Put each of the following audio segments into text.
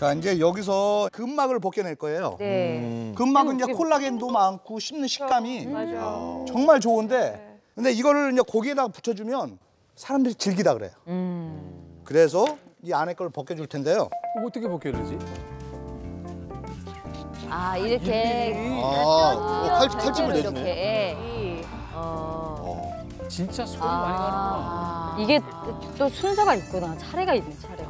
자 이제 여기서 근막을 벗겨낼 거예요. 네. 음. 근막은 이제 콜라겐도 많고 씹는 식감이 맞아. 정말 좋은데 근데 이거를 이제 고기에다가 붙여주면 사람들이 질기다 그래요. 음. 그래서 이 안에 걸 벗겨줄 텐데요. 어떻게 벗겨내지? 아 이렇게 아, 어, 칼, 칼집을 내주네. 이렇게. 어. 어. 진짜 소리 많이 나는구나. 아. 이게 또 순서가 있구나. 차례가 있네, 차례.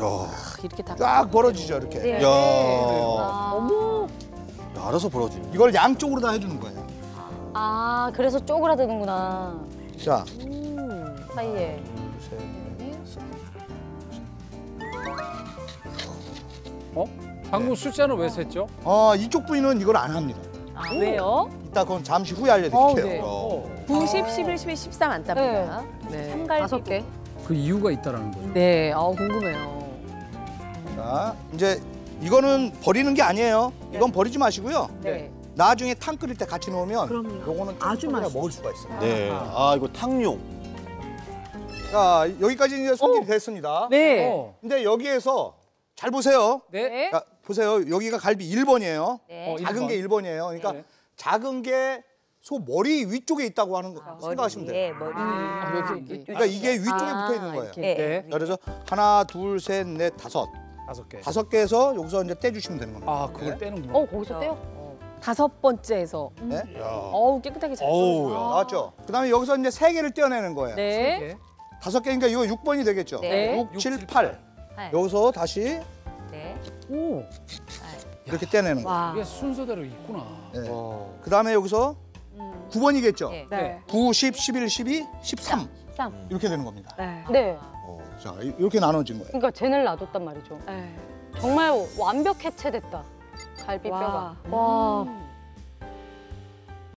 야, 이렇게 다. 쫙 벌어지죠 이렇게. 네. 야. 어머. 야, 알아서 벌어지네. 이걸 양쪽으로 다 해주는 거예요. 아, 그래서 쪼그라드는구나. 자, 사이에. 둘, 셋, 넷. 어? 방금 숫자는 왜 셌죠? 어 이쪽 부위는 이걸 안 합니다. 아, 왜요? 이따 그건 잠시 후에 알려드릴게요. 네. 어. 90, 11, 12, 13안 땁니다. 네. 삼갈비. 다섯 개. 그 이유가 있다라는 거죠. 네. 아 궁금해요. 자, 이제 이거는 버리는 게 아니에요. 이건 버리지 마시고요. 네. 나중에 탕 끓일 때 같이 넣으면 그럼요. 요거는 아주 조금이나 맛있어요. 먹을 수가 있어요. 네. 아, 이거 탕용. 자, 여기까지 이제 손질이 됐습니다. 네. 어. 근데 여기에서 잘 보세요. 네. 자, 보세요. 여기가 갈비 1번이에요. 네. 어, 작은 게 1번이에요. 그러니까 네. 작은 게 소 머리 위쪽에 있다고 하는 거 생각하시면 돼요. 예, 머리. 아, 여기, 여기. 그러니까 이게 위쪽에 아, 붙어 있는 거예요. 이렇게. 네. 자, 그래서 하나, 둘, 셋, 넷, 다섯. 다섯 개. 다섯 개에서 여기서 이제 떼주시면 되는 겁니다. 아, 그걸 네. 떼는구나. 어, 거기서 떼요? 다섯 번째에서. 네? 야. 어우 깨끗하게 잘. 어우, 썰었어요. 야. 나왔죠? 그 다음에 여기서 이제 세 개를 떼어내는 거예요. 네. 개. 다섯 개니까 이거 6번이 되겠죠? 네. 6, 7, 8. 팔. 여기서 다시 네. 오, 이렇게 떼내는 거예요. 와. 이게 순서대로 있구나. 네. 와. 그다음에 여기서 9번이겠죠? 네. 네. 9, 10, 11, 12, 13 13. 이렇게 되는 겁니다. 네. 네. 어. 자, 이- 이렇게 나눠진 거예요. 그러니까 쟤를 놔뒀단 말이죠. 네. 정말 완벽 해체됐다. 갈비뼈가. 와. 와.